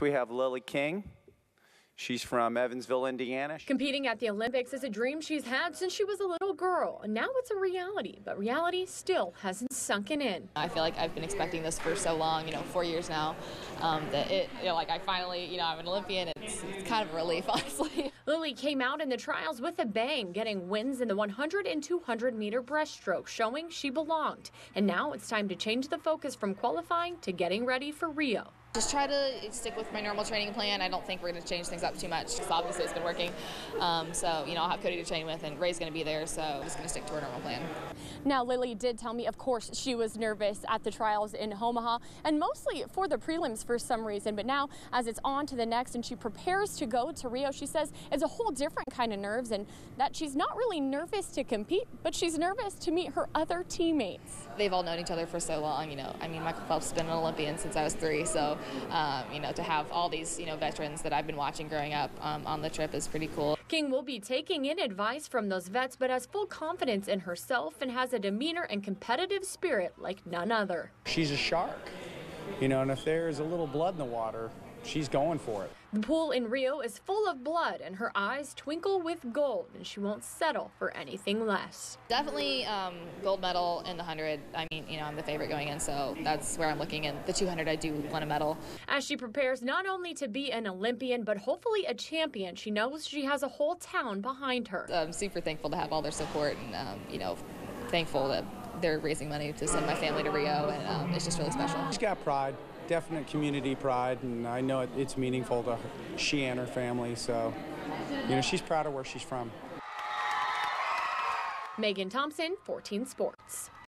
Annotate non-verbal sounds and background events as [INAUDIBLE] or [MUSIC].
We have Lilly King. She's from Evansville, Indiana. Competing at the Olympics is a dream she's had since she was a little girl, and now it's a reality. But reality still hasn't sunken in. I feel like I've been expecting this for so long, you know, four years now, um, that it, you know, like I finally, you know, I'm an Olympian. It's, it's kind of a relief, [LAUGHS] honestly. Lilly came out in the trials with a bang, getting wins in the 100 and 200 meter breaststroke, showing she belonged. And now it's time to change the focus from qualifying to getting ready for Rio. Just try to stick with my normal training plan. I don't think we're going to change things up too much because obviously it's been working. Um, so, you know, I'll have Cody to train with, and Ray's going to be there, so I'm just going to stick to our normal plan. Now, Lilly did tell me, of course, she was nervous at the trials in Omaha and mostly for the prelims for some reason. But now, as it's on to the next and she prepares to go to Rio, she says it's a whole different kind of nerves and that she's not really nervous to compete, but she's nervous to meet her other teammates. They've all known each other for so long, you know. I mean, Michael Phelps has been an Olympian since I was three, so um, you know, to have all these, you know, veterans that I've been watching growing up um, on the trip is pretty cool. King will be taking in advice from those vets, but has full confidence in herself and has a demeanor and competitive spirit like none other. She's a shark, you know, and if there's a little blood in the water, she's going for it. The pool in Rio is full of blood and her eyes twinkle with gold and she won't settle for anything less. Definitely um, gold medal in the 100. I mean, you know, I'm the favorite going in, so that's where I'm looking. In the 200, I do want a medal. As she prepares not only to be an Olympian, but hopefully a champion, she knows she has a whole town behind her. I'm super thankful to have all their support and, um, you know, thankful that they're raising money to send my family to Rio, and um, it's just really special. She's got pride definite community pride, and I know it, it's meaningful to her, she and her family. So, you know, she's proud of where she's from. Megan Thompson, 14 Sports.